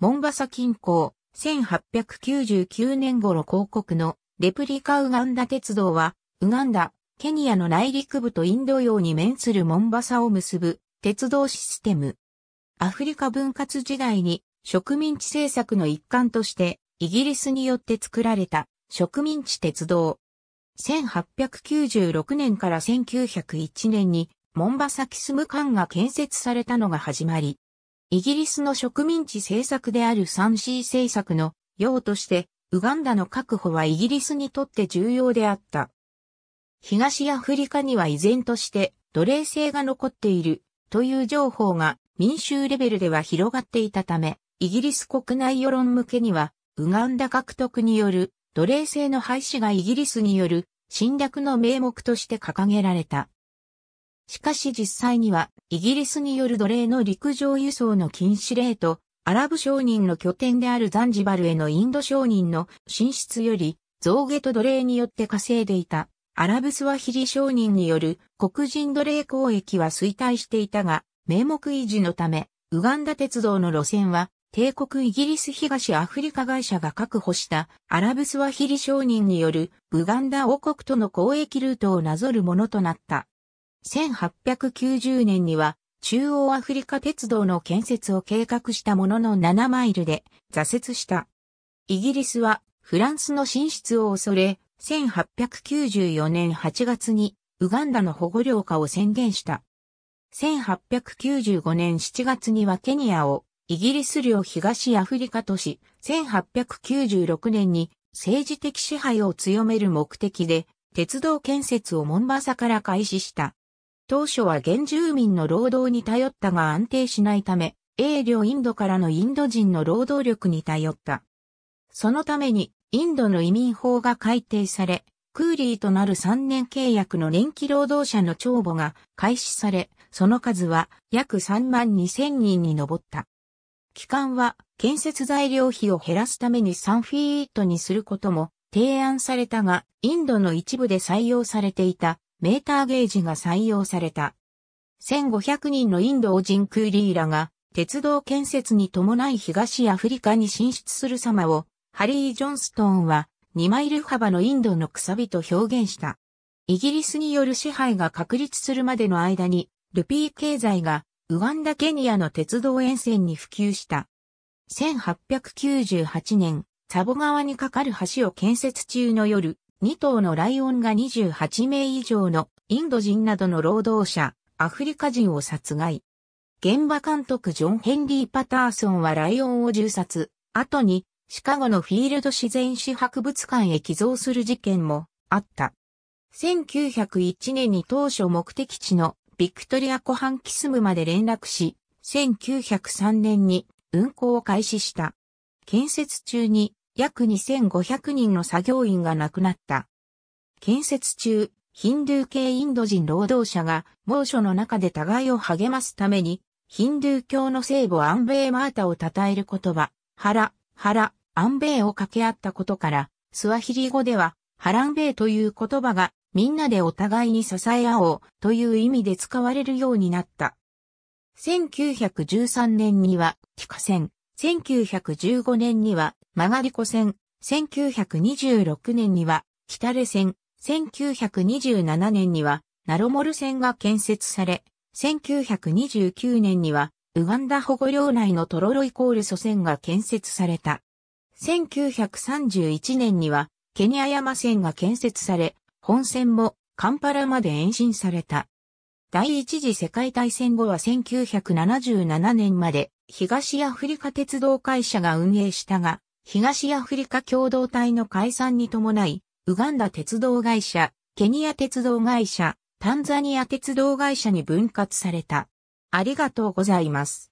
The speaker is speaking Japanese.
モンバサ近郊、1899年頃広告のレプリカウガンダ鉄道は、ウガンダ、ケニアの内陸部とインド洋に面するモンバサを結ぶ鉄道システム。アフリカ分割時代に植民地政策の一環としてイギリスによって作られた植民地鉄道。1896年から1901年にモンバサキスム間が建設されたのが始まり、イギリスの植民地政策である 3C 政策の用として、ウガンダの確保はイギリスにとって重要であった。東アフリカには依然として奴隷制が残っているという情報が民衆レベルでは広がっていたため、イギリス国内世論向けには、ウガンダ獲得による奴隷制の廃止がイギリスによる侵略の名目として掲げられた。しかし実際には、イギリスによる奴隷の陸上輸送の禁止令と、アラブ商人の拠点であるザンジバルへのインド商人の進出より、象牙と奴隷によって稼いでいた、アラブスワヒリ商人による黒人奴隷交易は衰退していたが、名目維持のため、ウガンダ鉄道の路線は、帝国イギリス東アフリカ会社が確保した。アラブスワヒリ商人によるウガンダ王国との交易ルートをなぞるものとなった。1890年には中央アフリカ鉄道の建設を計画したものの7マイルで挫折した。イギリスはフランスの進出を恐れ、1894年8月にウガンダの保護領下を宣言した。1895年7月にはケニアをイギリス領東アフリカ都市、1896年に政治的支配を強める目的で鉄道建設をモンバサから開始した。当初は原住民の労働に頼ったが安定しないため、英領インドからのインド人の労働力に頼った。そのために、インドの移民法が改定され、クーリーとなる3年契約の年季労働者の帳簿が開始され、その数は約3万2千人に上った。期間は建設材料費を減らすために3フィートにすることも提案されたが、インドの一部で採用されていたメーターゲージが採用された。1500人のインド人クーリーらが鉄道建設に伴い東アフリカに進出する様をハリー・ジョンストーンは2マイル幅のインドの草人と表現した。イギリスによる支配が確立するまでの間にルピー経済がウガンダ・ケニアの鉄道沿線に普及した。1898年、サボ川に架かる橋を建設中の夜、2頭のライオンが28名以上のインド人などの労働者、アフリカ人を殺害。現場監督ジョン・ヘンリー・パターソンはライオンを銃殺、後にシカゴのフィールド自然史博物館へ寄贈する事件もあった。1901年に当初目的地のビクトリア湖畔キスムまで連絡し、1903年に運行を開始した。建設中に約2500人の作業員が亡くなった。建設中、ヒンドゥー系インド人労働者が猛暑の中で互いを励ますために、ヒンドゥー教の聖母アンベイマータを称える言葉、ハラ、ハラ、アンベイを掛け合ったことから、スワヒリ語では、ハランベイという言葉がみんなでお互いに支え合おうという意味で使われるようになった。1913年には、ティカ線、1915年には曲がり湖線、1926年には北レ線、1927年にはナロモル線が建設され、1929年にはウガンダ保護領内のトロロイコール祖線が建設された。1931年にはケニア山線が建設され、本線もカンパラまで延伸された。第一次世界大戦後は1977年まで東アフリカ鉄道会社が運営したが、東アフリカ共同体の解散に伴い、ウガンダ鉄道会社、ケニア鉄道会社、タンザニア鉄道会社に分割された。ありがとうございます。